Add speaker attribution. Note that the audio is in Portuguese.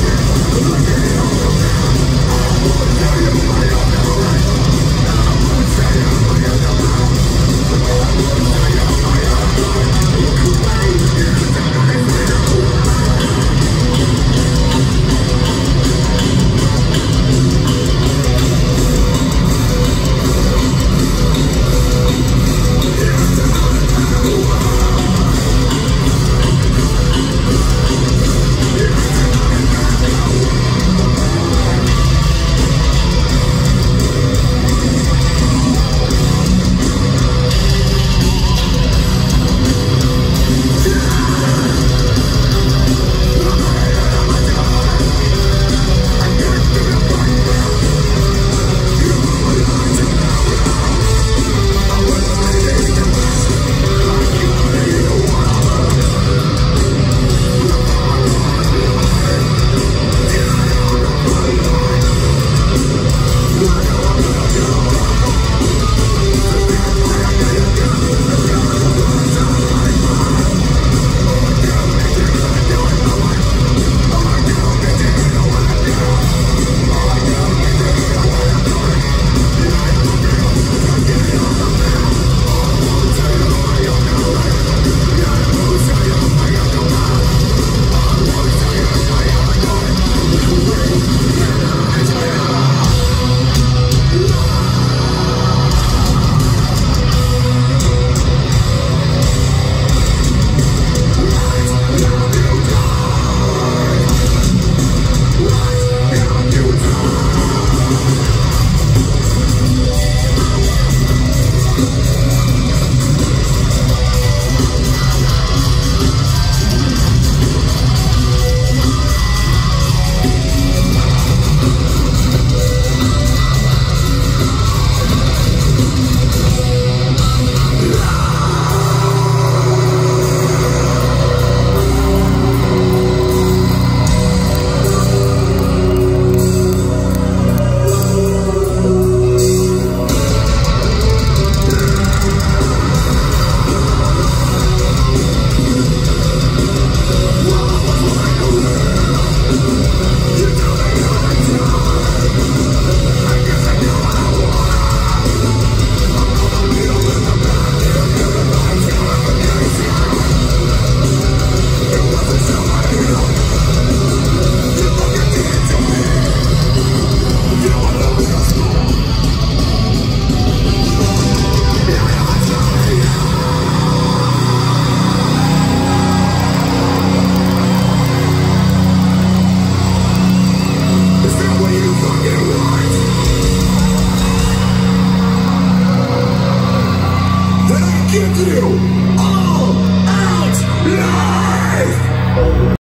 Speaker 1: Yeah. Do.